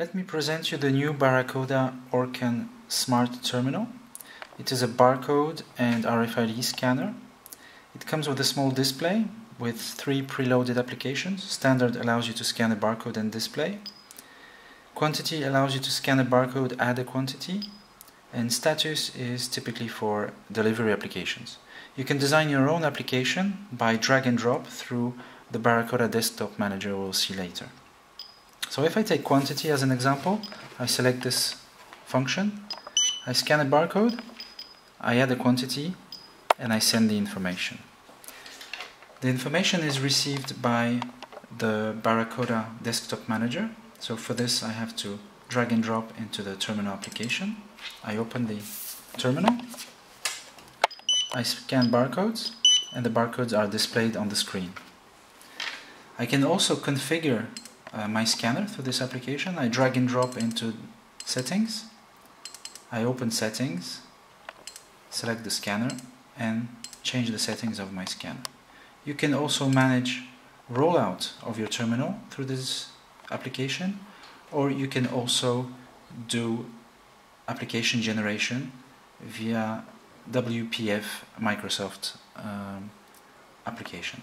Let me present you the new Baracoda Orkan Smart Terminal. It is a barcode and RFID scanner. It comes with a small display with three preloaded applications. Standard allows you to scan a barcode and display. Quantity allows you to scan a barcode, add a quantity. And status is typically for delivery applications. You can design your own application by drag and drop through the Baracoda Desktop Manager we'll see later. So if I take quantity as an example, I select this function, I scan a barcode, I add a quantity, and I send the information. The information is received by the Baracoda Desktop Manager. So for this I have to drag and drop into the terminal application. I open the terminal, I scan barcodes, and the barcodes are displayed on the screen. I can also configure uh, my scanner through this application. I drag and drop into settings. I open settings, select the scanner and change the settings of my scanner. You can also manage rollout of your terminal through this application or you can also do application generation via WPF Microsoft um, application.